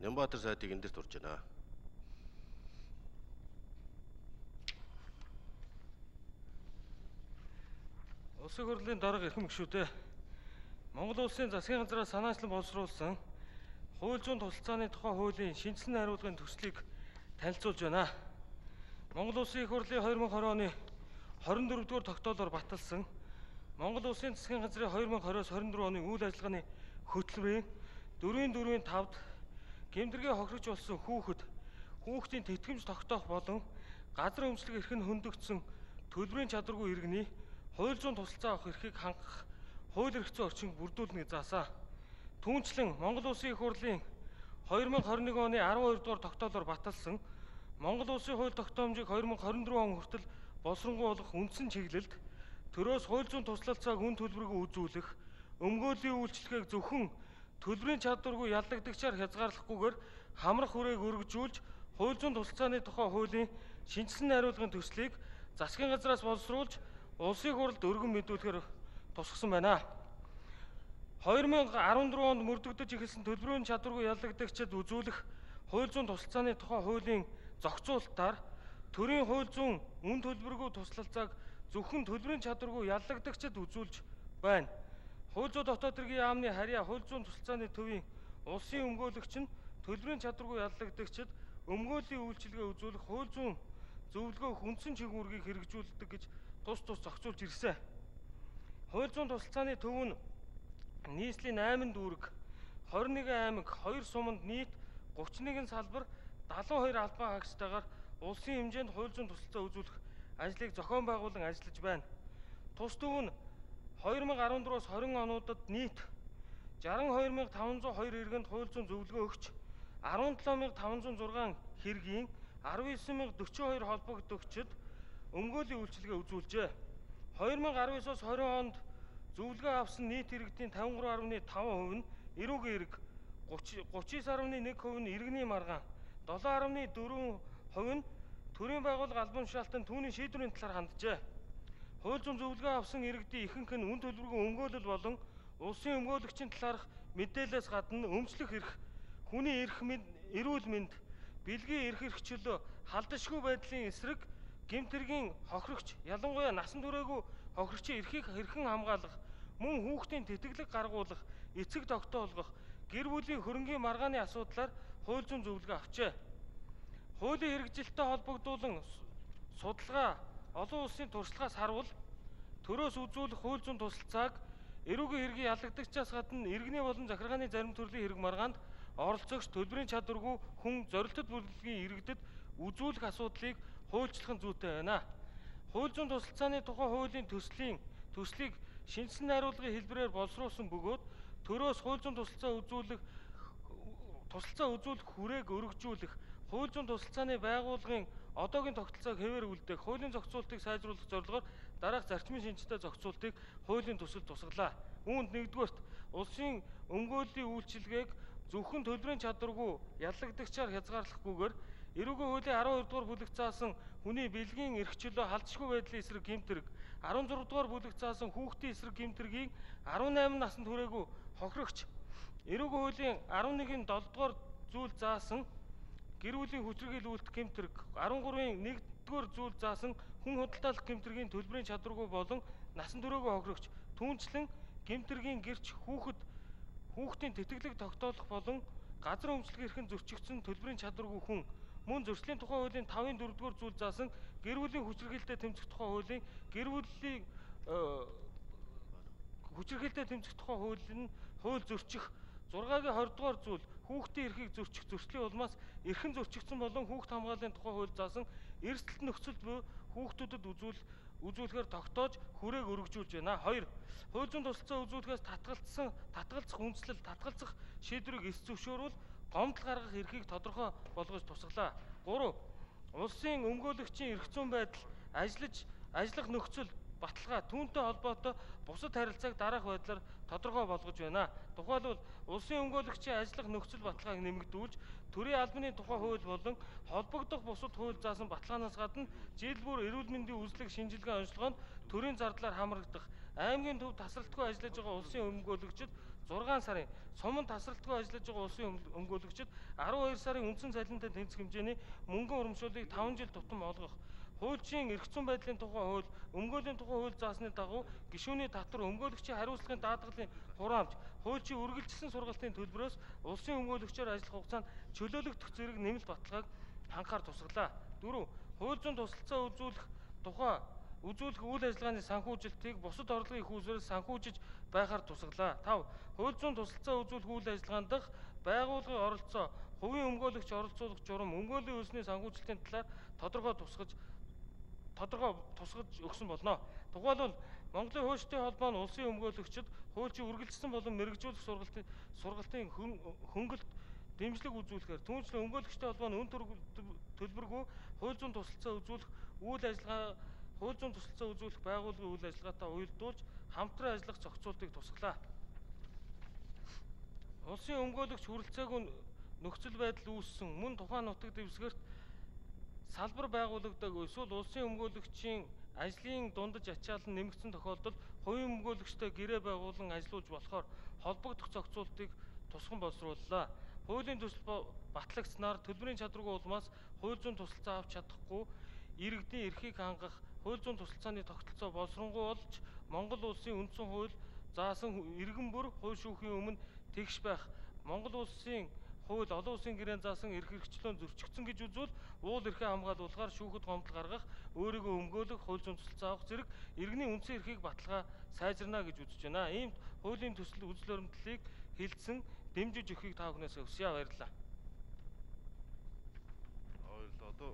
Нямбатар сайдыг энэ дэрт урж байна. Улсын хурлын дарга эрхэм гишүүдээ Монгол улсын засгийн газраас санаачлан боловсруулсан хууль зүйн тусалцааны тухай хуулийн шинжилсэн хариулгын төслийг танилцуулж байна. Монгол улсын их хурлын 2020 оны 24 дугаар тогтоолоор баталсан Монгол улсын засгийн газрын 2020-оос 24 оны үйл ажиллагааны хөтөлбөрийн 4-4-ийн 5-д гэмдэргээ хохирогч болсон хүүхэд хүүхдийн тэтгэмж тогтоох болон газар өмчлөг эрх нь хөндөгдсөн төлбөрийн чадваргүй иргэний хууль зүйн тусалцаа авах эрхийг хангах хууль эрх зүйн орчинг бүрдүүлнэ гэж заасан. Түүнчлэн Монгол Улсын их хурлын 2021 оны 12 дугаар тогтоолоор баталсан Монгол Улсын хууль тогтоомжийг 2024 он хүртэл боловсронгуй болгох үндсэн чиглэлд төрөөс хууль зүйн туслалцааг үн төлбөргүй үзүүлэх, өмгөөлийн үйлчлэгийг зөвхөн төлбөрийн чадваргүй яллагдагчаар хязгаарлахгүйгээр хамрах хүрээг өргөжүүлж хууль зүйн туслалцааны тухай хуулийн шинжилсэн найруулгын төслийг засгийн газраас боловсруулж улсын хурлд өргөн мэдүүлэхээр тусгасан байна. 2014 онд мөрдөгдөж эхэлсэн төлбөрийн чадваргүй яллагдагчид үзүүлэх хууль зүйн туслалцааны тухай хуулийн зохицуулалтаар төрийн хууль зүйн үн төлбөргүй туслалцааг зөвхөн төлбөрийн чадваргүй яллагдагчид үзүүлж байна. Зүйн дотоод хэргийн яамны харьяа хууль зүйн туслалцааны төвийн улсын өмгөөлөгч нь төлбөрийн чадваргүй яллагдагчид өмгөөлийн үйлчилгээ үзүүлэх хууль зүйн зөвлөгөөх үндсэн чиглэлийг хэрэгжүүлдэг гэж тус тус зохицуулж ирсэн. Хууль зүйн туслалцааны төв нь нийслэлийн 8 дүүрэг 21 аймаг 2 суманд нийт 31 салбар 72 албан хаагчтайгаар улсын хэмжээнд хууль зүйн туслалцаа үзүүлэх ажлыг зохион байгуулан ажиллаж байна. Тус төв нь 2014-өөс 20 онуудад нийт 62502 иргэнд хууль зүйн зөвлөгөө өгч 17506 хэргийн 19042 холбогдогчд өмгөөлийн үйлчилгээ үзүүлжээ. 2019-оос 20 онд зөвлөгөө авсан нийт иргэдийн 53.5% нь эрүүгийн ирэг, 39.1% нь иргэний маргаан, 7.4% нь төрийн байгууллага албан тушаалтан түүний шийдвэрийн талаар ханджээ. Хууль зүйн зөвлөгөө авсан иргэдийн ихэнх нь үн төлбөргүй өмгөөлөл болон улсын өмгөөлөгчийн талаарх мэдээлэлээс гадна өмчлөх эрх, хүний эрх мэд, эрүүл мэнд, бэлгийн эрх эрхчлөө, халдшгүй байдлын эсрэг гэмтэргийн хохирогч, ялангуяа насан туршаагүй хохирогчийн эрхийг хэрхэн хамгаалах, мөн хүүхдийн тэтгэлэг гаргуулах, эцэг тогтоолгох, гэр бүлийн хөрөнгийн маргааны асуудлаар хууль зүйн зөвлөгөө авчээ. Хуулийн хэрэгжилттэй холбогдуулан судалгаа олон улсын туршлагаас харвал төрөөс үзүүлэх хууль зүйн тусалцааг эрүүгийн хэргийн ялагдагчаас гадна иргэний болон захиргааны зарим төрлийн хэрэг маргаанд оролцогч төлбөрийн чадваргүй хүн зорилттой бүрэлдэхүүн иргэдэд үзүүлэх асуудлыг хуульчлах нь зүйтэй байна. Хууль зүйн тусалцааны тухай хуулийн төслийн төслийг шинжилсэн найруулгын хэлбэрээр боловсруулсан бөгөөд төрөөс хууль зүйн тусалцаа үзүүлэх тусалцаа үзүүлэх хүрээг өргөжүүлэх хууль зүйн тусалцааны байгууллагын одоогийн тогтолцоог хэвээр үлдээх, хуулийн зохицуултыг сайжруулах зорилгоор дараах зарчмын шинжилтэй зохицуултыг хуулийн төсөлд тусгалаа. Үүнд нэгдүгээрт улсын өмгөөлийн үйлчилгээг зөвхөн төлбөрийн чадваргүй яллагдагчаар хязгаарлахгүйгээр эрүүгийн хуулийн 12 дугаар бүлэгт заасан хүний бэлгийн эрх чөлөө халдшгүй байдлын эсрэг гэмтэрэг 16 дугаар бүлэгт заасан хүүхдийн эсрэг гэмтэргийг 18 наснд хүрээгүй хохирогч эрүүгийн хуулийн 11-ийн 7 дугаар зүйл заасан гэр бүлийн хүчирхийл үйлдэх гэмтэрэг 13-ийн 1-р зүйл заасан хүн худалдаалах гэмтэргийн төлбөрийн чадваргүй болон насан туршаагүй хохирогч түүнчлэн гэмтэргийн гэрч хүүхэд хүүхдийн тэтгэлэг тогтоолох болон газар өмчлөх эрхэн зөрчигдсөн төлбөрийн чадваргүй хүн мөн зөрчлийн тухай хуулийн 5-ын 4-р зүйл заасан гэр бүлийн хүчирхийлэлтэд тэмцэх тухай хуулийн гэр бүлийн хүчирхийлэлтэд тэмцэх тухай хуулийн хууль зөрчих. 6-гийн 20 дугаар зүйл хүүхдийн эрхийг зөрчих зөрчлийн улмаас эрхэн зөрчигдсөн болон хүүхд хамгааллын тухай хууль заасан эрсдэл нөхцөл буй хүүхдүүдэд үзүүл үзүүлэхээр тогтоож хүрээг өргөжүүлж байна. 2. Хууль зүйн тусалцаа үзүүлэхээс татгалцсан татгалзах үндслэл татгалзах шийдвэрийг эс зөвшөөрвөл гомдол гаргах эрхийг тодорхой болгож тусгалаа. 3. Улсын өмгөөлөгчийн эрх зүйн байдал ажиллаж ажиллах нөхцөл баталгаа түүнтэй холбоотой бусад харилцааг дараах байдлаар тодорхой болгож байна. Тухайлбал улсын өмгөөлөгчийн ажиллах нөхцөл баталгааг нэмэгдүүлж төрийн албаны тухай хууль болон холбогдох бусад хууль заасан баталгаанаас гадна жил бүр эрүүл мэндийн үзлэг шинжилгээ онцлогоонд төрийн зардлаар хамрагдах аймгийн төв тасралтгүй ажиллаж байгаа улсын өмгөөлөгчд 6 сарын суман тасралтгүй ажиллаж байгаа улсын өмг- өмгөөлөгчид 12 сарын үндсэн цалинтай тэнцэх хэмжээний мөнгөн урамшууллыг 5 жил тутам олгох Хуульчийн эрх зүйн байдлын тухай хууль, өмгөөлийн тухай хууль заасны дагуу гишүүний татвар өмгөөлөгчийн хариуцлагын даатгалын хураамж, хуульчийн үргэлжилсэн сургалтын төлбөрөөс улсын өмгөөлөгчөөр ажиллах хугацаанд чөлөөлөгдөх зэрэг нэмэлт баталгааг хангахаар тусгалаа. 4. Хууль зүйн тусалцаа үзүүлэх тухай үзүүлэх үйл ажиллагааны санхүүжилтийг бусад орлогын их үүсвэрээс санхүүжиж байхаар тусгалаа. 5. Хууль зүйн тусалцаа үзүүлэх үйл ажиллагаанд дах байгууллагын оролцоо, хувийн өмгөөлөгч оролцуулах журам, өмгөөлийн үйлсний санхүүжилтийн талаар тодорхой тусгаж тодорхой тусгаж өгсөн болно. Тухайлбал Монголын хуульчдын холбоо нь улсын өмгөөлөгчд хуульчийн үргэлжлсэн болон мэрэгжүүлэх сургалтын сургалтын хөн- хөнгөлт дэмжлэг үзүүлэхээр түүнчлэн өмгөөлөгчдийн холбоо нь өн төлбөргүй хууль зүйн тусалцаа үзүүлэх үйл ажиллагаа хууль зүйн тусалцаа үзүүлэх байгууллагын үйл ажиллагаатай уялдуулж хамтран ажиллах зохицуултыг тусгалаа. Улсын өмгөөлөгч хүрэлцээгүй нөхцөл байдал үүссэн мөн тухайн нутаг дэвсгэрт салбар байгуулагдаг эсвэл улсын өмгөөлөгчийн ажлын дундаж ачаал нь нэмэгдсэн тохиолдолд хувийн өмгөөлөгчтэй гэрээ байгуулан ажиллаж болохоор холбогдох зохицуултыг тусган боловсрууллаа. Хуулийн төсөл батлагдсанаар төлбөрийн чадваргүй улмаас хууль зүйн тусалцаа авч чадахгүй иргэдийн эрхийг хангах хууль зүйн тусалцааны тогтолцоо боловсронгуй болж Монгол улсын үндсэн хууль заасан иргэн бүр хууль шүүхийн өмнө тэгш байх Монгол улсын хууль олон улсын гэрээнд заасан эрх хэрэгчлөө зөрчигдсөн гэж үзвэл уул эрхээ хамгаалуулахаар шүүхэд гомдол гаргах өөрийгөө өмгөөлөх хууль зүйн тусалцаа авах зэрэг иргэний үндсэн эрхийг баталгаа сайжирна гэж үзэж байна. Иймд хуулийн төсөл үзэл баримтлалыг хилцэн дэмжиж өгөхийг та бүхнээс хүсье баярлалаа. Ойлоо. Одоо